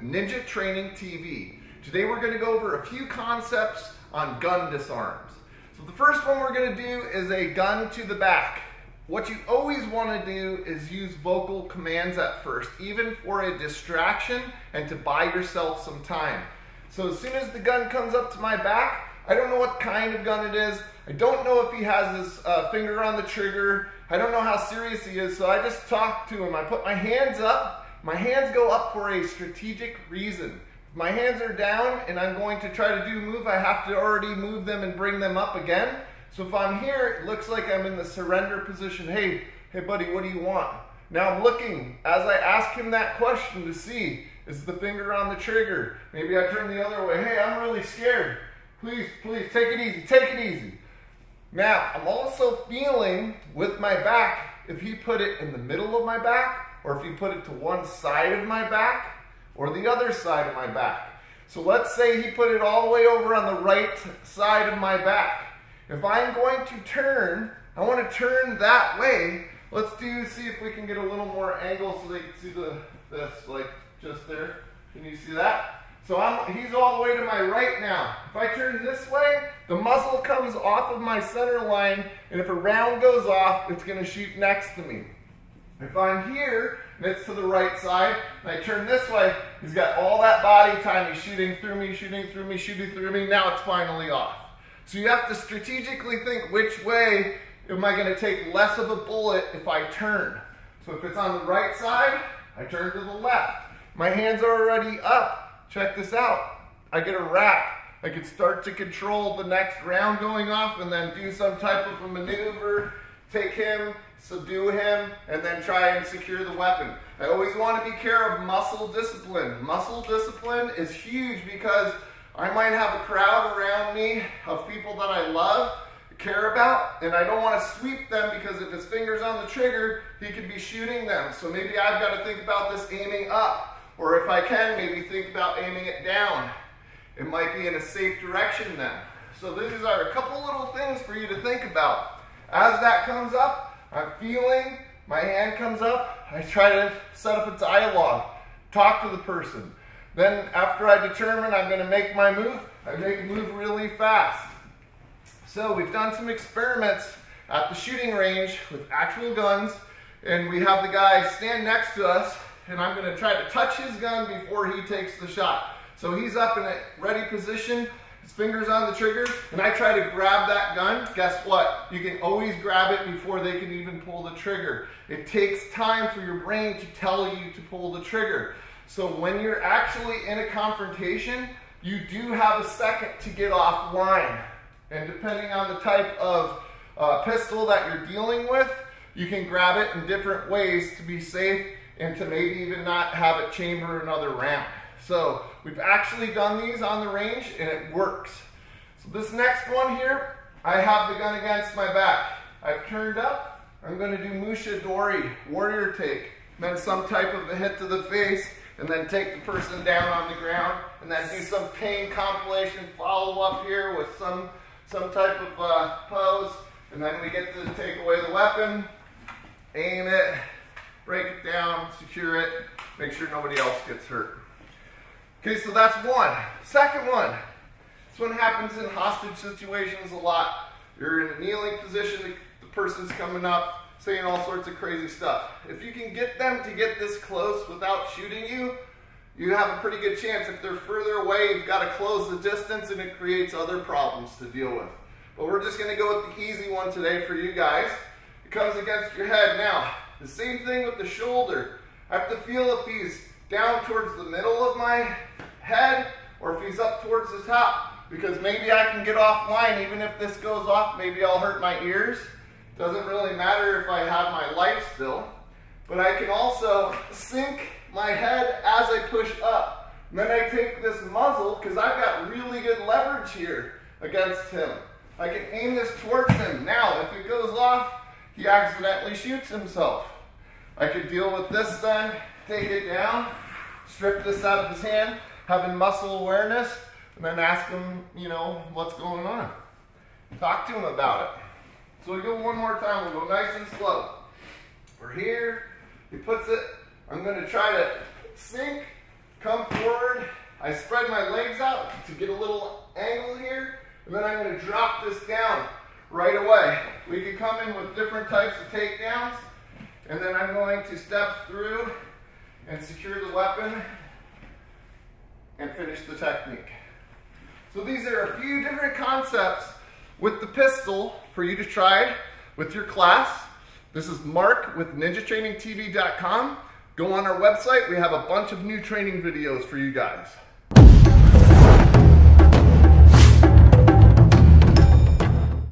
with Ninja Training TV. Today we're going to go over a few concepts on gun disarms. So the first one we're going to do is a gun to the back. What you always want to do is use vocal commands at first, even for a distraction and to buy yourself some time. So as soon as the gun comes up to my back, I don't know what kind of gun it is. I don't know if he has his uh, finger on the trigger. I don't know how serious he is, so I just talk to him. I put my hands up. My hands go up for a strategic reason. If my hands are down and I'm going to try to do move, I have to already move them and bring them up again. So if I'm here, it looks like I'm in the surrender position. Hey, hey buddy, what do you want? Now I'm looking as I ask him that question to see, is the finger on the trigger? Maybe I turn the other way. Hey, I'm really scared. Please, please, take it easy, take it easy. Now, I'm also feeling with my back, if he put it in the middle of my back, or if he put it to one side of my back, or the other side of my back. So let's say he put it all the way over on the right side of my back. If I'm going to turn, I want to turn that way. Let's do, see if we can get a little more angle so they can see the, this, like just there. Can you see that? So I'm, he's all the way to my right now. If I turn this way, the muzzle comes off of my center line, and if a round goes off, it's gonna shoot next to me. If I'm here, and it's to the right side, and I turn this way, he's got all that body time. He's shooting through me, shooting through me, shooting through me. Now it's finally off. So you have to strategically think which way am I gonna take less of a bullet if I turn. So if it's on the right side, I turn to the left. My hands are already up. Check this out. I get a wrap. I can start to control the next round going off and then do some type of a maneuver, take him, subdue him, and then try and secure the weapon. I always want to be care of muzzle discipline. Muzzle discipline is huge because I might have a crowd around me of people that I love, care about, and I don't want to sweep them because if his finger's on the trigger, he could be shooting them. So maybe I've got to think about this aiming up. Or if I can, maybe think about aiming it down. It might be in a safe direction then. So these are a couple little things for you to think about. As that comes up, I'm feeling, my hand comes up, I try to set up a dialogue, talk to the person. Then after I determine I'm going to make my move, I make a move really fast. So we've done some experiments at the shooting range with actual guns, and we have the guy stand next to us and I'm gonna try to touch his gun before he takes the shot. So he's up in a ready position, fingers on the trigger, and I try to grab that gun. Guess what? You can always grab it before they can even pull the trigger. It takes time for your brain to tell you to pull the trigger. So when you're actually in a confrontation, you do have a second to get offline. And depending on the type of uh, pistol that you're dealing with, you can grab it in different ways to be safe and to maybe even not have it chamber another round. So we've actually done these on the range and it works. So this next one here, I have the gun against my back. I've turned up. I'm going to do Musha Dori, warrior take. Then some type of a hit to the face and then take the person down on the ground and then do some pain compilation follow up here with some, some type of uh, pose. And then we get to take away the weapon, aim it, break it down, secure it, make sure nobody else gets hurt. Okay, so that's one. Second one, this one happens in hostage situations a lot. You're in a kneeling position, the person's coming up, saying all sorts of crazy stuff. If you can get them to get this close without shooting you, you have a pretty good chance. If they're further away, you've got to close the distance and it creates other problems to deal with. But we're just going to go with the easy one today for you guys. It comes against your head. Now, the same thing with the shoulder. I have to feel if he's down towards the middle of my head or if he's up towards the top because maybe I can get offline even if this goes off maybe I'll hurt my ears. Doesn't really matter if I have my life still but I can also sink my head as I push up. And then I take this muzzle because I've got really good leverage here against him. I can aim this towards him. Now if it goes off he accidentally shoots himself. I could deal with this then, take it down, strip this out of his hand, having muzzle awareness, and then ask him, you know, what's going on. Talk to him about it. So we go one more time, we'll go nice and slow. We're here, he puts it, I'm gonna try to sink, come forward. I spread my legs out to get a little angle here, and then I'm gonna drop this down right away. We can come in with different types of takedowns, and then I'm going to step through and secure the weapon and finish the technique. So these are a few different concepts with the pistol for you to try with your class. This is Mark with NinjaTrainingTV.com. Go on our website. We have a bunch of new training videos for you guys.